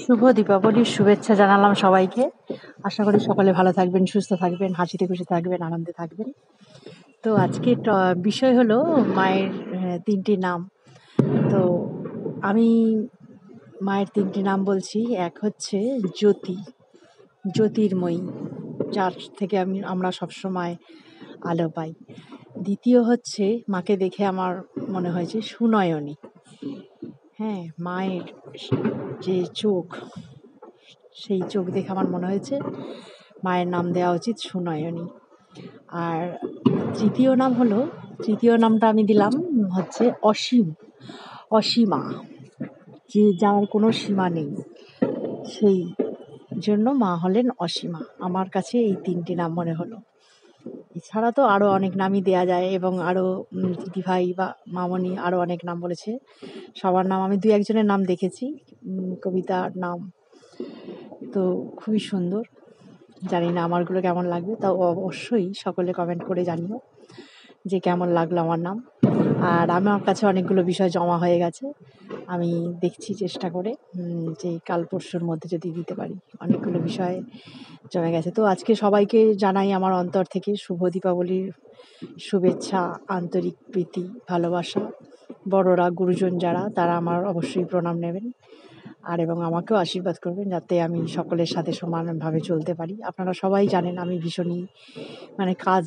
শুভ দীপাবলির শুভেচ্ছা জানালাম সবাইকে। আশা করি সকলে ভালো থাকবেন, সুস্থ থাকবেন, হাসিতে খুশি থাকবেন, আনন্দে থাকবেন। তো আজকে বিষয় হলো মায়ের তিনটি নাম। তো আমি মায়ের তিনটি নাম বলছি। এক হচ্ছে জ্যোতি, জ্যোতির্ময়ী, যার থেকে আমি, আমরা সবসময় আলো পাই। দ্বিতীয় হচ্ছে মাকে দেখে আমার মনে হয়েছে সুনয়নী। হ্যাঁ মায়ের যে চোখ, সেই চোখ দেখে আমার মনে হয়েছে মায়ের নাম দেওয়া উচিত সুনয়নী। আর তৃতীয় নাম হলো, তৃতীয় নামটা আমি দিলাম হচ্ছে অসীম, অসীমা, যে যার কোনো সীমা নেই। সেই জন্য মা হলেন অসীমা। আমার কাছে এই তিনটি নাম মনে হলো। এছাড়া তো আরও অনেক নামই দেয়া যায় এবং আরও দিদিভাই বা মামনি আরও অনেক নাম বলেছে। সবার নাম, আমি দু একজনের নাম দেখেছি কবিতার নাম। তো খুবই সুন্দর। জানি না আমারগুলো কেমন লাগবে, তাও অবশ্যই সকলে কমেন্ট করে জানিও যে কেমন লাগল আমার নাম। আর আমার কাছে অনেকগুলো বিষয় জমা হয়ে গেছে, আমি দেখছি চেষ্টা করে যে কাল পরশুর মধ্যে যদি দিতে পারি। অনেকগুলো বিষয় জমে গেছে। তো আজকে সবাইকে জানাই আমার অন্তর থেকে শুভ দীপাবলির শুভেচ্ছা, আন্তরিক প্রীতি, ভালোবাসা। বড়রা, গুরুজন যারা, তারা আমার অবশ্যই প্রণাম নেবেন আর এবং আমাকেও আশীর্বাদ করবেন যাতে আমি সকলের সাথে সমানভাবে চলতে পারি। আপনারা সবাই জানেন আমি ভীষণই মানে কাজ